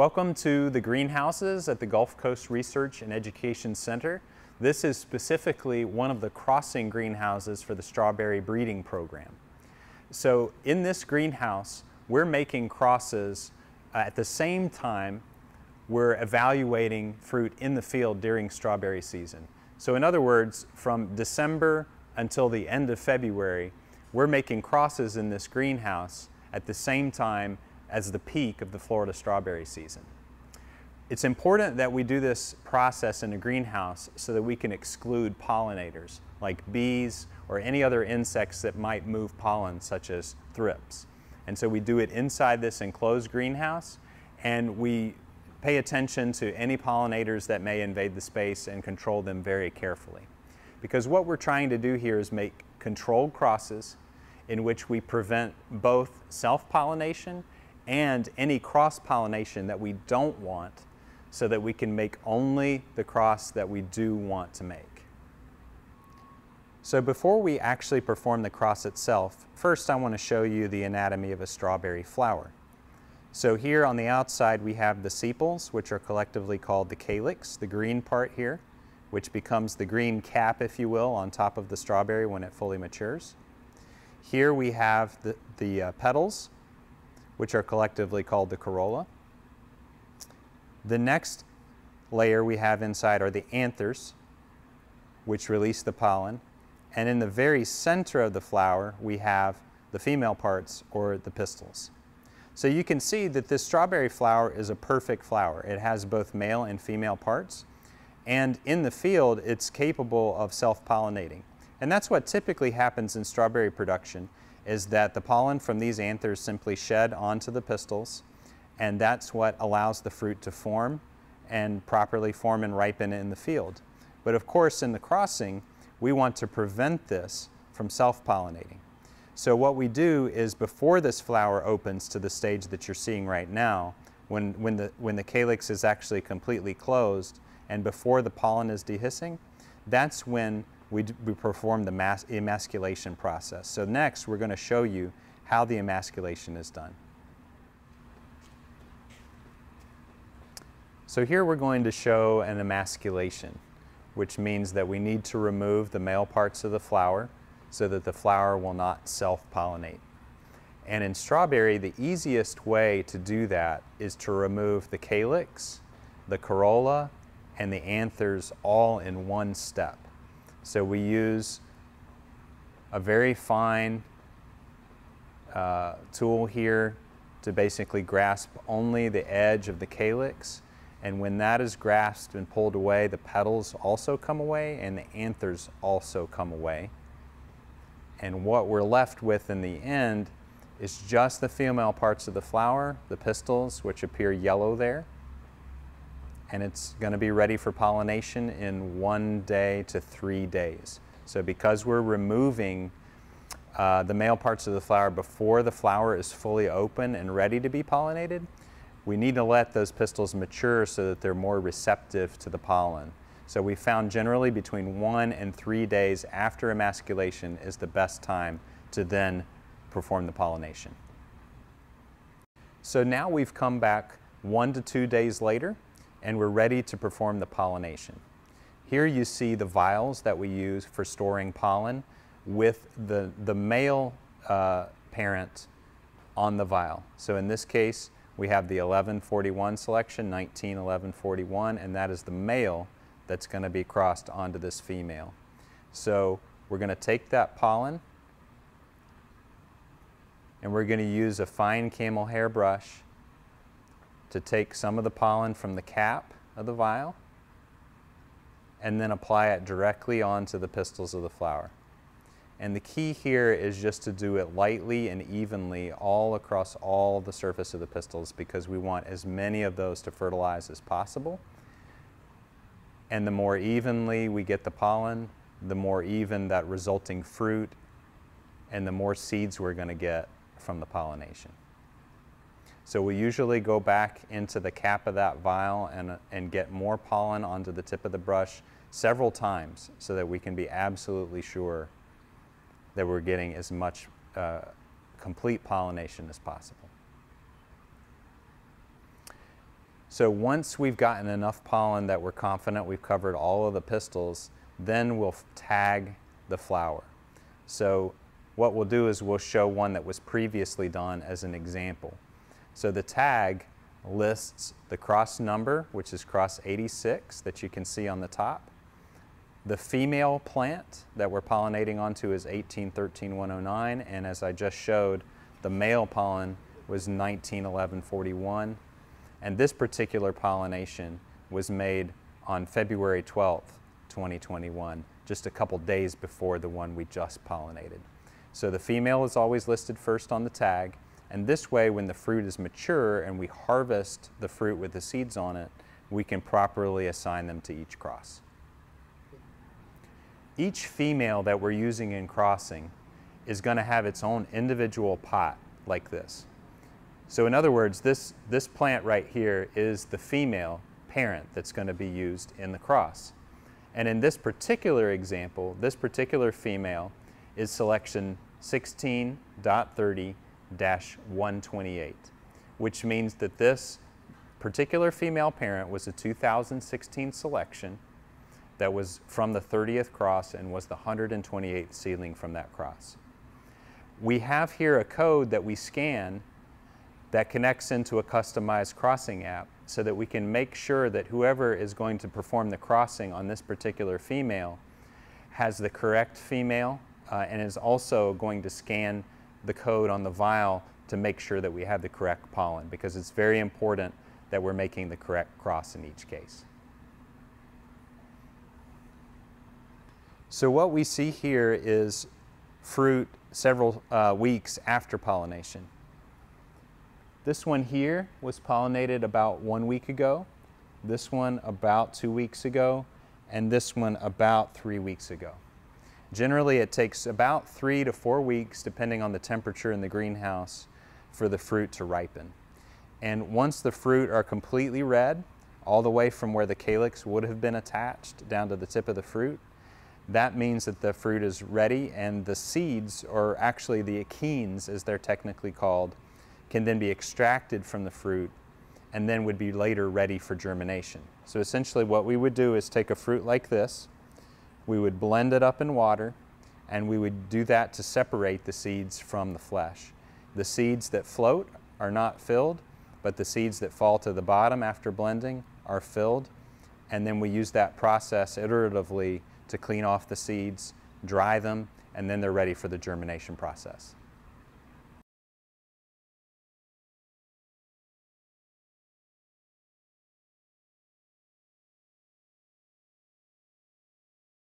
Welcome to the greenhouses at the Gulf Coast Research and Education Center. This is specifically one of the crossing greenhouses for the strawberry breeding program. So in this greenhouse, we're making crosses uh, at the same time we're evaluating fruit in the field during strawberry season. So in other words, from December until the end of February, we're making crosses in this greenhouse at the same time as the peak of the Florida strawberry season. It's important that we do this process in a greenhouse so that we can exclude pollinators like bees or any other insects that might move pollen such as thrips. And so we do it inside this enclosed greenhouse and we pay attention to any pollinators that may invade the space and control them very carefully. Because what we're trying to do here is make controlled crosses in which we prevent both self-pollination and any cross-pollination that we don't want so that we can make only the cross that we do want to make. So before we actually perform the cross itself, first I want to show you the anatomy of a strawberry flower. So here on the outside we have the sepals, which are collectively called the calyx, the green part here, which becomes the green cap, if you will, on top of the strawberry when it fully matures. Here we have the, the uh, petals, which are collectively called the corolla. The next layer we have inside are the anthers, which release the pollen. And in the very center of the flower, we have the female parts, or the pistils. So you can see that this strawberry flower is a perfect flower. It has both male and female parts. And in the field, it's capable of self-pollinating. And that's what typically happens in strawberry production is that the pollen from these anthers simply shed onto the pistils and that's what allows the fruit to form and properly form and ripen in the field. But of course in the crossing we want to prevent this from self-pollinating. So what we do is before this flower opens to the stage that you're seeing right now, when, when, the, when the calyx is actually completely closed and before the pollen is dehiscing, that's when we, we perform the mas emasculation process. So next, we're going to show you how the emasculation is done. So here we're going to show an emasculation, which means that we need to remove the male parts of the flower so that the flower will not self-pollinate. And in strawberry, the easiest way to do that is to remove the calyx, the corolla, and the anthers all in one step. So we use a very fine uh, tool here to basically grasp only the edge of the calyx. And when that is grasped and pulled away, the petals also come away and the anthers also come away. And what we're left with in the end is just the female parts of the flower, the pistils, which appear yellow there, and it's going to be ready for pollination in one day to three days. So because we're removing uh, the male parts of the flower before the flower is fully open and ready to be pollinated, we need to let those pistils mature so that they're more receptive to the pollen. So we found generally between one and three days after emasculation is the best time to then perform the pollination. So now we've come back one to two days later and we're ready to perform the pollination. Here you see the vials that we use for storing pollen with the, the male uh, parent on the vial. So in this case, we have the 1141 selection, 191141, and that is the male that's going to be crossed onto this female. So we're going to take that pollen and we're going to use a fine camel hair brush to take some of the pollen from the cap of the vial and then apply it directly onto the pistils of the flower. And the key here is just to do it lightly and evenly all across all the surface of the pistils because we want as many of those to fertilize as possible. And the more evenly we get the pollen, the more even that resulting fruit and the more seeds we're going to get from the pollination. So we usually go back into the cap of that vial and, and get more pollen onto the tip of the brush several times so that we can be absolutely sure that we're getting as much uh, complete pollination as possible. So once we've gotten enough pollen that we're confident we've covered all of the pistils, then we'll tag the flower. So what we'll do is we'll show one that was previously done as an example. So the tag lists the cross number, which is cross 86 that you can see on the top. The female plant that we're pollinating onto is 1813-109, and as I just showed, the male pollen was 1911-41. And this particular pollination was made on February 12th, 2021, just a couple days before the one we just pollinated. So the female is always listed first on the tag, and this way when the fruit is mature and we harvest the fruit with the seeds on it, we can properly assign them to each cross. Each female that we're using in crossing is going to have its own individual pot like this. So in other words, this, this plant right here is the female parent that's going to be used in the cross. And in this particular example, this particular female is selection 16.30-128, which means that this particular female parent was a 2016 selection that was from the 30th cross and was the 128th seedling from that cross. We have here a code that we scan that connects into a customized crossing app so that we can make sure that whoever is going to perform the crossing on this particular female has the correct female uh, and is also going to scan the code on the vial to make sure that we have the correct pollen because it's very important that we're making the correct cross in each case. So what we see here is fruit several uh, weeks after pollination. This one here was pollinated about one week ago, this one about two weeks ago, and this one about three weeks ago. Generally, it takes about three to four weeks, depending on the temperature in the greenhouse, for the fruit to ripen. And once the fruit are completely red, all the way from where the calyx would have been attached down to the tip of the fruit, that means that the fruit is ready and the seeds, or actually the achenes as they're technically called, can then be extracted from the fruit and then would be later ready for germination. So essentially what we would do is take a fruit like this, we would blend it up in water, and we would do that to separate the seeds from the flesh. The seeds that float are not filled, but the seeds that fall to the bottom after blending are filled. And then we use that process iteratively to clean off the seeds, dry them, and then they're ready for the germination process.